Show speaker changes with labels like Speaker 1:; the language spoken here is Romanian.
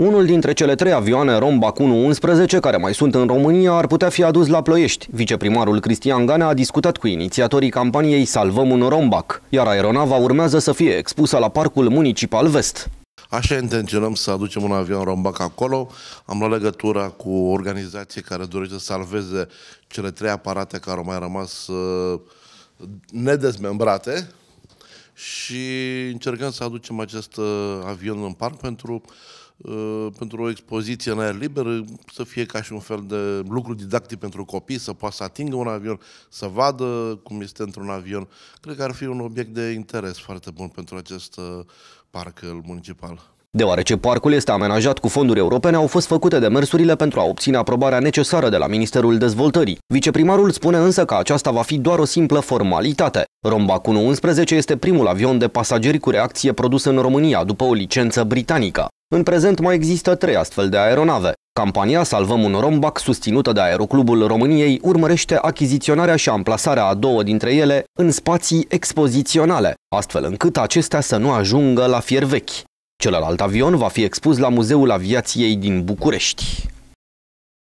Speaker 1: Unul dintre cele trei avioane Rombac 111 care mai sunt în România ar putea fi adus la Ploiești. Viceprimarul Cristian Ganea a discutat cu inițiatorii campaniei Salvăm un Rombac, iar aeronava urmează să fie expusă la Parcul Municipal Vest.
Speaker 2: Așa intenționăm să aducem un avion Rombac acolo. Am luat legătura cu o organizație care dorește să salveze cele trei aparate care au mai rămas uh, nedezmembrate și încercăm să aducem acest uh, avion în parc pentru Uh, pentru o expoziție în aer liber, să fie ca și un fel de lucru didactic pentru copii, să poată să atingă un avion, să vadă cum este într-un avion. Cred că ar fi un obiect de interes foarte bun pentru acest uh, parc municipal.
Speaker 1: Deoarece parcul este amenajat cu fonduri europene, au fost făcute demersurile pentru a obține aprobarea necesară de la Ministerul Dezvoltării. Viceprimarul spune însă că aceasta va fi doar o simplă formalitate. Rombac 111 este primul avion de pasageri cu reacție produs în România după o licență britanică. În prezent mai există trei astfel de aeronave. Campania Salvăm un Rombac, susținută de Aeroclubul României, urmărește achiziționarea și amplasarea a două dintre ele în spații expoziționale, astfel încât acestea să nu ajungă la fier vechi. Celălalt avion va fi expus la Muzeul Aviației din București.